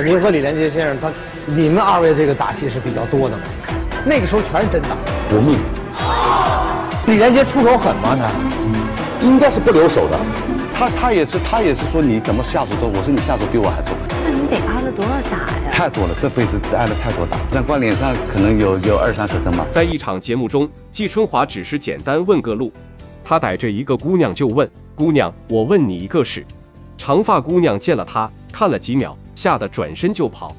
您和李连杰先生，他你们二位这个打戏是比较多的嘛？那个时候全是真打。搏命，李连杰出手狠吗？他应该是不留手的。他他也是他也是说你怎么下手多，我说你下手比我还重。那你得挨了多少打呀？太多了，这辈子挨了太多打，在光脸上可能有有二三十针吧。在一场节目中，季春华只是简单问个路，他逮着一个姑娘就问：“姑娘，我问你一个事。”长发姑娘见了他，看了几秒，吓得转身就跑，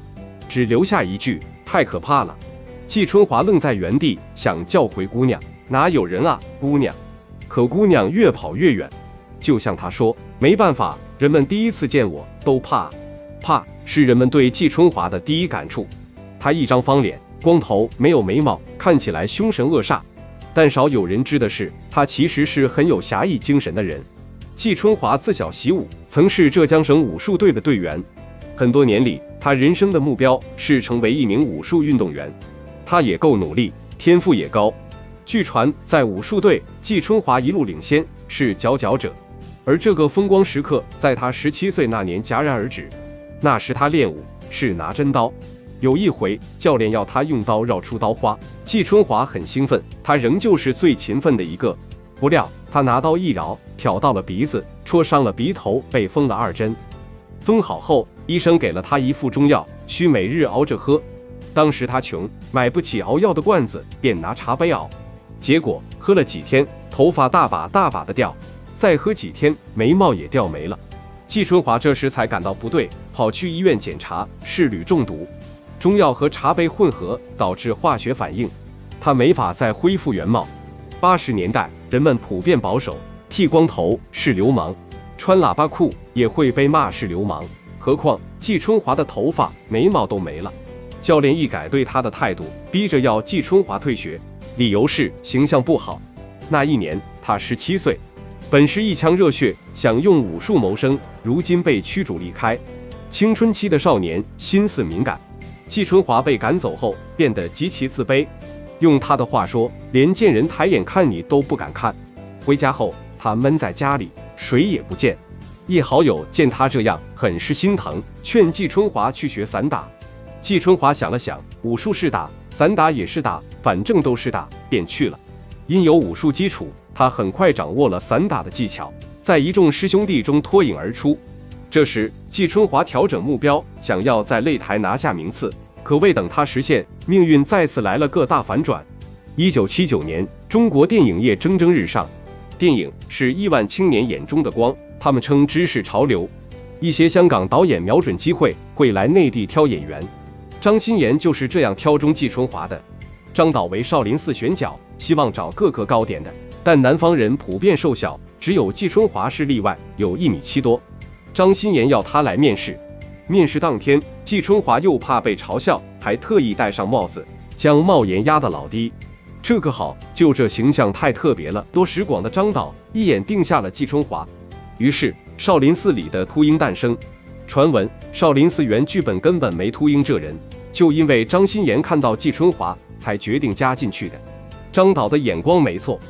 只留下一句：“太可怕了。”季春华愣在原地，想叫回姑娘，哪有人啊，姑娘！可姑娘越跑越远，就像他说：“没办法，人们第一次见我都怕，怕是人们对季春华的第一感触。他一张方脸，光头，没有眉毛，看起来凶神恶煞。但少有人知的是，他其实是很有侠义精神的人。季春华自小习武，曾是浙江省武术队的队员。很多年里，他人生的目标是成为一名武术运动员。他也够努力，天赋也高。据传，在武术队，季春华一路领先，是佼佼者。而这个风光时刻，在他十七岁那年戛然而止。那时他练武是拿真刀，有一回教练要他用刀绕出刀花，季春华很兴奋，他仍旧是最勤奋的一个。不料他拿刀一绕，挑到了鼻子，戳伤了鼻头，被封了二针。封好后，医生给了他一副中药，需每日熬着喝。当时他穷，买不起熬药的罐子，便拿茶杯熬。结果喝了几天，头发大把大把的掉，再喝几天，眉毛也掉没了。季春华这时才感到不对，跑去医院检查，是铝中毒，中药和茶杯混合，导致化学反应，他没法再恢复原貌。八十年代，人们普遍保守，剃光头是流氓，穿喇叭裤也会被骂是流氓。何况季春华的头发、眉毛都没了。教练一改对他的态度，逼着要季春华退学，理由是形象不好。那一年他十七岁，本是一腔热血，想用武术谋生，如今被驱逐离开。青春期的少年心思敏感，季春华被赶走后变得极其自卑。用他的话说，连见人抬眼看你都不敢看。回家后，他闷在家里，谁也不见。一好友见他这样，很是心疼，劝季春华去学散打。季春华想了想，武术是打，散打也是打，反正都是打，便去了。因有武术基础，他很快掌握了散打的技巧，在一众师兄弟中脱颖而出。这时，季春华调整目标，想要在擂台拿下名次。可未等他实现，命运再次来了个大反转。一九七九年，中国电影业蒸蒸日上，电影是亿万青年眼中的光，他们称之是潮流。一些香港导演瞄准机会，会来内地挑演员。张新妍就是这样挑中季春华的。张导为少林寺选角，希望找个个高点的，但南方人普遍瘦小，只有季春华是例外，有一米七多。张新妍要他来面试，面试当天，季春华又怕被嘲笑，还特意戴上帽子，将帽檐压得老低。这个好，就这形象太特别了。多识广的张导一眼定下了季春华，于是少林寺里的秃鹰诞生。传闻少林寺原剧本根本没秃鹰这人，就因为张新妍看到季春华才决定加进去的。张导的眼光没错，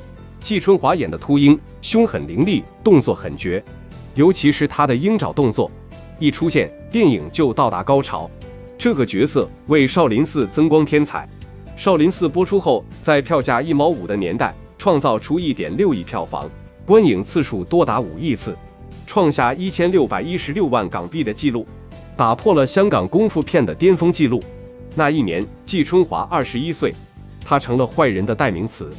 季春华演的秃鹰凶狠凌厉，动作很绝，尤其是他的鹰爪动作，一出现电影就到达高潮。这个角色为少林寺增光添彩。少林寺播出后，在票价一毛五的年代，创造出一点六亿票房，观影次数多达五亿次。创下一千六百一十六万港币的记录，打破了香港功夫片的巅峰纪录。那一年，季春华二十一岁，他成了坏人的代名词。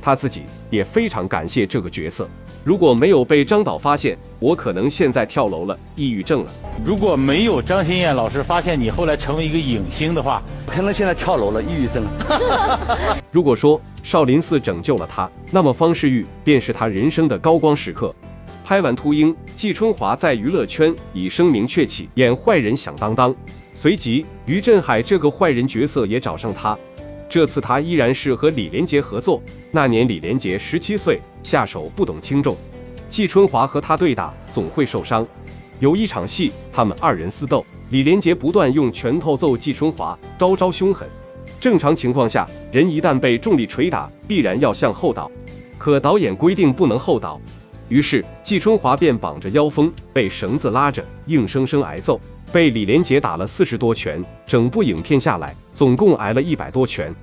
他自己也非常感谢这个角色。如果没有被张导发现，我可能现在跳楼了，抑郁症了。如果没有张新燕老师发现你后来成为一个影星的话，可能现在跳楼了，抑郁症了。如果说少林寺拯救了他，那么方世玉便是他人生的高光时刻。拍完秃鹰，季春华在娱乐圈已声名鹊起，演坏人响当当。随即，于振海这个坏人角色也找上他。这次他依然是和李连杰合作。那年李连杰十七岁，下手不懂轻重，季春华和他对打总会受伤。有一场戏，他们二人私斗，李连杰不断用拳头揍季春华，招招凶狠。正常情况下，人一旦被重力捶打，必然要向后倒，可导演规定不能后倒。于是季春华便绑着腰封，被绳子拉着，硬生生挨揍。被李连杰打了四十多拳，整部影片下来总共挨了一百多拳。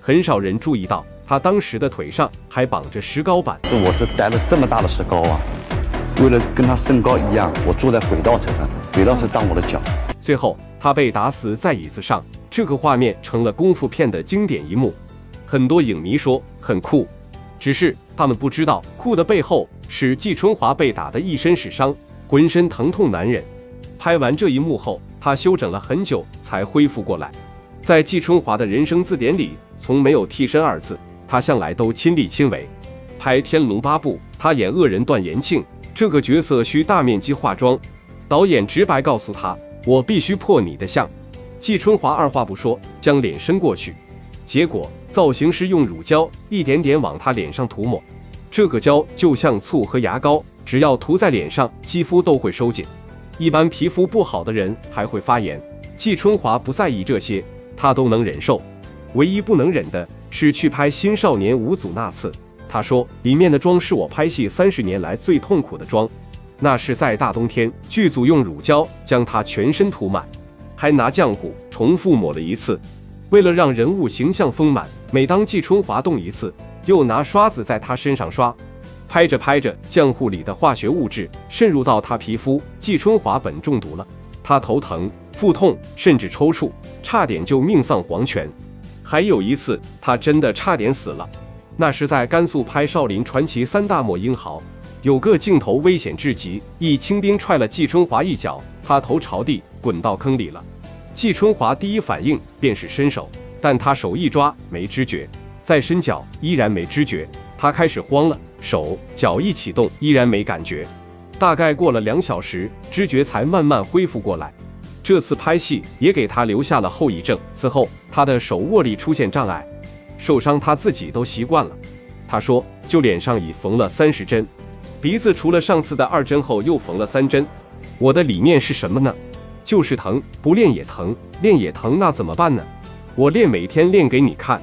很少人注意到他当时的腿上还绑着石膏板。我是带了这么大的石膏啊，为了跟他身高一样，我坐在轨道车上，轨道车当我的脚。最后他被打死在椅子上，这个画面成了功夫片的经典一幕。很多影迷说很酷，只是他们不知道酷的背后是季春华被打得一身是伤，浑身疼痛难忍。拍完这一幕后，他休整了很久才恢复过来。在季春华的人生字典里，从没有替身二字，他向来都亲力亲为。拍《天龙八部》，他演恶人段延庆，这个角色需大面积化妆，导演直白告诉他：“我必须破你的相。”季春华二话不说，将脸伸过去，结果造型师用乳胶一点点往他脸上涂抹，这个胶就像醋和牙膏，只要涂在脸上，肌肤都会收紧。一般皮肤不好的人还会发炎，季春华不在意这些。他都能忍受，唯一不能忍的是去拍《新少年五组》那次。他说里面的妆是我拍戏三十年来最痛苦的妆，那是在大冬天，剧组用乳胶将他全身涂满，还拿浆糊重复抹了一次。为了让人物形象丰满，每当季春华动一次，又拿刷子在他身上刷。拍着拍着，浆糊里的化学物质渗入到他皮肤，季春华本中毒了。他头疼、腹痛，甚至抽搐，差点就命丧黄泉。还有一次，他真的差点死了。那是在甘肃拍《少林传奇》三大漠英豪，有个镜头危险至极，一清兵踹了季春华一脚，他头朝地滚到坑里了。季春华第一反应便是伸手，但他手一抓没知觉，再伸脚依然没知觉，他开始慌了，手脚一启动依然没感觉。大概过了两小时，知觉才慢慢恢复过来。这次拍戏也给他留下了后遗症，此后他的手握力出现障碍，受伤他自己都习惯了。他说，就脸上已缝了三十针，鼻子除了上次的二针后又缝了三针。我的理念是什么呢？就是疼，不练也疼，练也疼，那怎么办呢？我练，每天练给你看。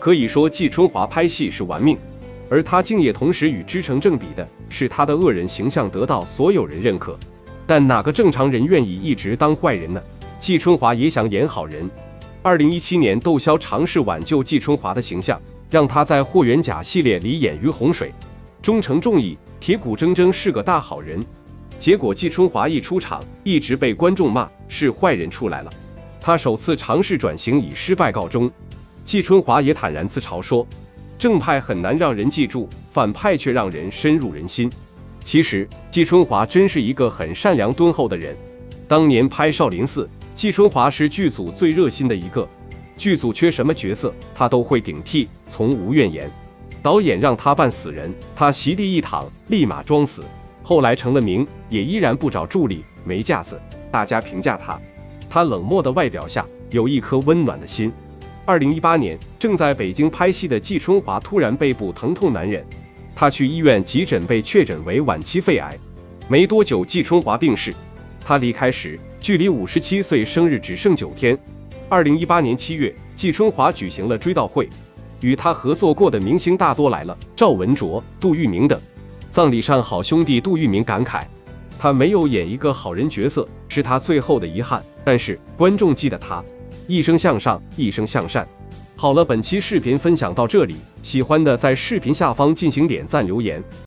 可以说，季春华拍戏是玩命。而他敬业，同时与之成正比的是他的恶人形象得到所有人认可。但哪个正常人愿意一直当坏人呢？季春华也想演好人。二零一七年，窦骁尝试挽救季春华的形象，让他在霍元甲系列里演于洪水，忠诚重义，铁骨铮铮是个大好人。结果季春华一出场，一直被观众骂是坏人出来了。他首次尝试转型以失败告终。季春华也坦然自嘲说。正派很难让人记住，反派却让人深入人心。其实季春华真是一个很善良敦厚的人。当年拍《少林寺》，季春华是剧组最热心的一个，剧组缺什么角色，他都会顶替，从无怨言。导演让他扮死人，他席地一躺，立马装死。后来成了名，也依然不找助理，没架子。大家评价他，他冷漠的外表下有一颗温暖的心。二零一八年，正在北京拍戏的季春华突然背部疼痛难忍，他去医院急诊被确诊为晚期肺癌。没多久，季春华病逝。他离开时，距离五十七岁生日只剩九天。二零一八年七月，季春华举行了追悼会，与他合作过的明星大多来了，赵文卓、杜聿明等。葬礼上，好兄弟杜聿明感慨，他没有演一个好人角色，是他最后的遗憾。但是观众记得他。一生向上，一生向善。好了，本期视频分享到这里，喜欢的在视频下方进行点赞留言。